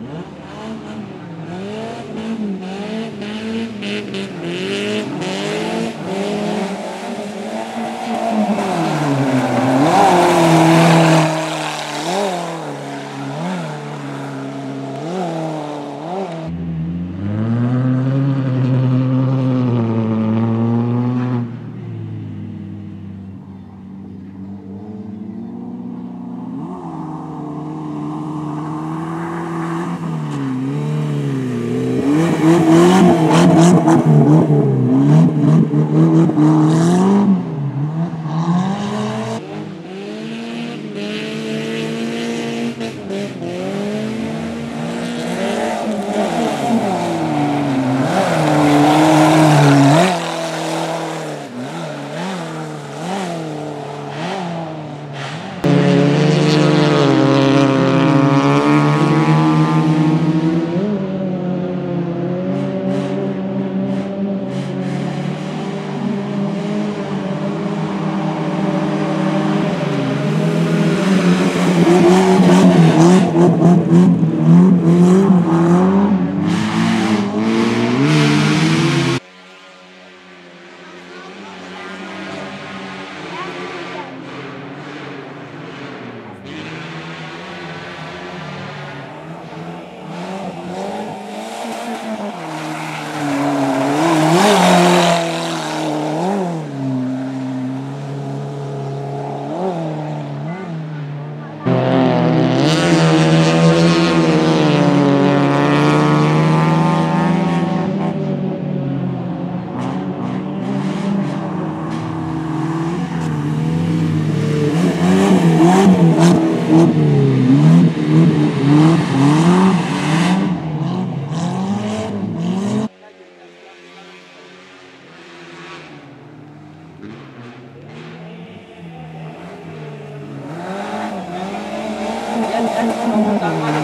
Yeah. Mm-hmm. もう1回も。